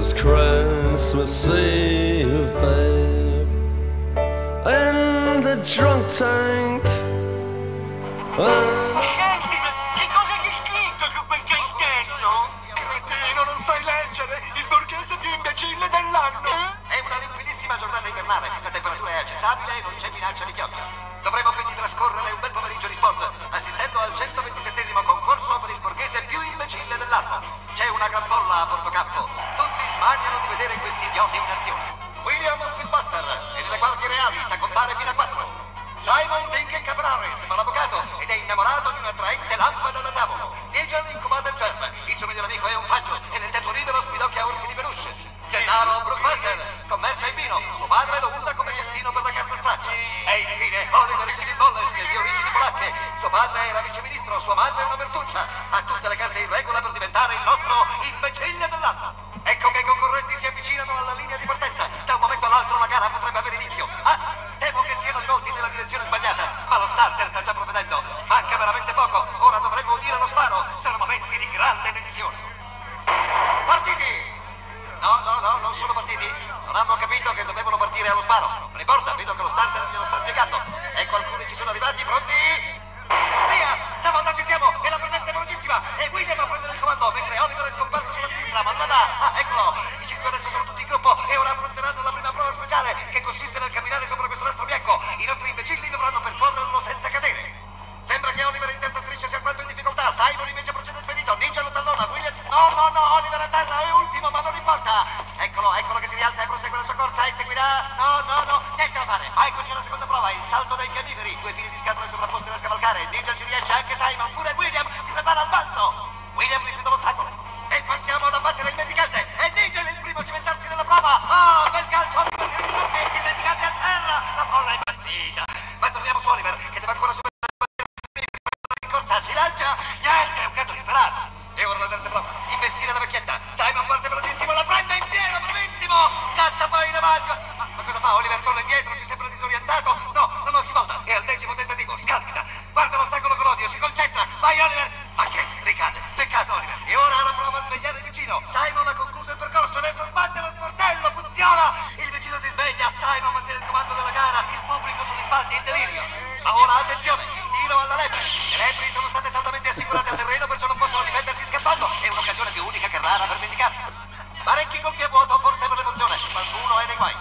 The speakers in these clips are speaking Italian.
Father's Christmas Eve, babe. In the drunk tank. Uh, Senti, che cosa gli scritto su quel cancello? Cretino, non sai leggere! Il borghese più imbecille dell'anno! È una limpidissima giornata invernale, la temperatura è accettabile e non c'è minaccia di pioggia. Dovremo quindi trascorrere un bel pomeriggio di sport, assistendo al 127 concorso per il borghese più imbecille dell'anno. C'è una gran folla a Portocampo. Smaniano di vedere questi idioti in azione. William Speedbuster e nelle guardie reali sa contare fino a 4. Simon Zinke Cabrares fa l'avvocato ed è innamorato di un'attraente lampada da tavolo. Nigel incubata il chef, il suo migliore amico è un faggio e nel tempo libero spidocchia orsi di peluche. Gennaro Brookmaster commercia il vino, suo padre lo usa come cestino per la carta straccia. E infine Oliver Sisi Wallace che è di origini polacche. Suo padre era viceministro, sua madre è una bertuccia. Ha tutte le carte in regola per diventare il nostro imbecille dell'anno. Ecco che i concorrenti si avvicinano alla linea di partenza. Eccolo! I cinque adesso sono tutti in gruppo e ora affronteranno la prima prova speciale, che consiste nel camminare sopra questo nastro bianco. I nostri imbecilli dovranno percorrerlo senza cadere. Sembra che Oliver in terza striscia sia alquanto in difficoltà. Simon invece procede spedito. Ninja lo tallona. Williams. No, no, no. Oliver a terra. È ultimo, ma non importa. Eccolo, eccolo che si rialza e prosegue la sua corsa. Inseguirà. No, no, no. Niente da fare. Ma eccoci alla seconda prova. Il salto dai fiammiferi. Due fili di scatole sovrapposte da scavalcare. Ninja ci riesce anche Simon. Pure William si prepara al balzo. Funziona! Il vicino si sveglia Simon mantiene il comando della gara il pubblico sugli spalti in delirio. Ma ora attenzione tiro alla lepre. Le lepri sono state saldamente assicurate al terreno perciò non possono difendersi scappando. È un'occasione più unica che rara per vendicarsi. Parecchi colpi a vuoto forse per l'emozione. Qualcuno è nei guai.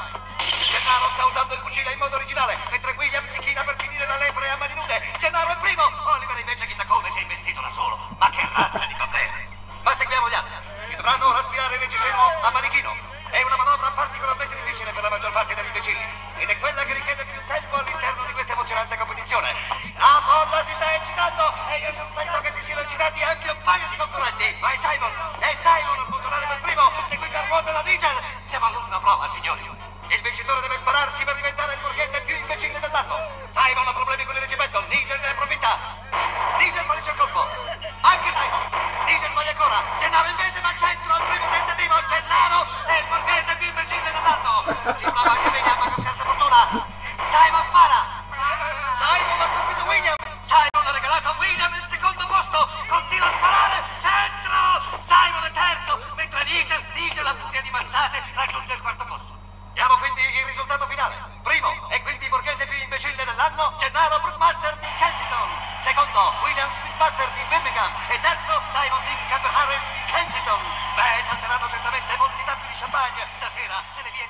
Gennaro sta usando il fucile in modo originale mentre William si china per finire la lepre a mani nude Gennaro è il primo Oliver invece chissà come si è investito da solo ma che razza di vampiri ma seguiamo gli altri che dovranno ora aspirare il reggiseno a manichino è una manovra particolarmente difficile per la maggior parte degli imbecilli ed è quella che richiede più tempo all'interno di questa emozionante competizione. La folla si sta eccitando e io sospetto che si siano eccitati anche un paio di concorrenti. Vai Simon! E Simon a puntonare per primo, seguito a ruota da Nigel. Siamo all'ultima prova, signori. Nigel, Nigel a furia di mazzate, raggiunge il quarto posto. Diamo quindi il risultato finale. Primo, e quindi borghese più imbecille dell'anno, Gennaro Brookmaster di Kensington. Secondo, William Smithmaster di Birmingham. E terzo, Simon Camber Harris di Kensington. Beh, salteranno certamente molti tappi di champagne stasera nelle vie